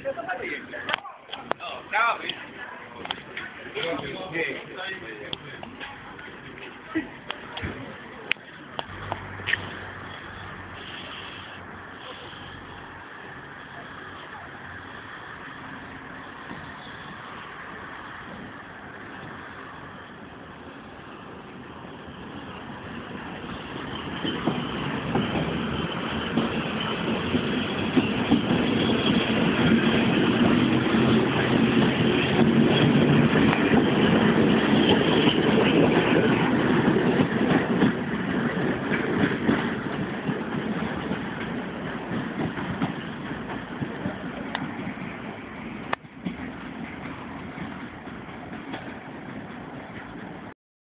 O, dawaj.